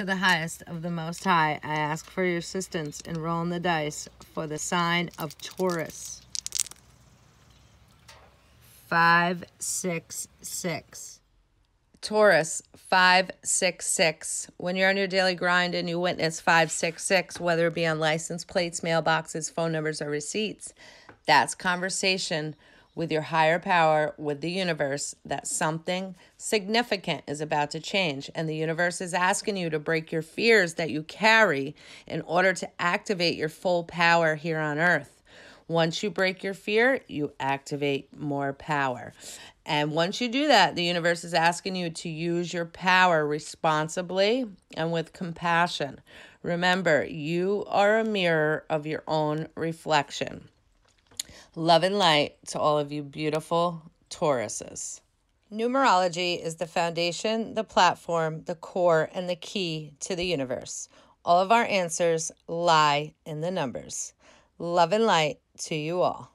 to the highest of the Most High, I ask for your assistance in rolling the dice for the sign of Taurus. Five, six, six. Taurus, 566. When you're on your daily grind and you witness 566, whether it be on license plates, mailboxes, phone numbers, or receipts, that's conversation with your higher power, with the universe, that something significant is about to change. And the universe is asking you to break your fears that you carry in order to activate your full power here on earth. Once you break your fear, you activate more power. And once you do that, the universe is asking you to use your power responsibly and with compassion. Remember, you are a mirror of your own reflection. Love and light to all of you beautiful Tauruses. Numerology is the foundation, the platform, the core, and the key to the universe. All of our answers lie in the numbers. Love and light to you all.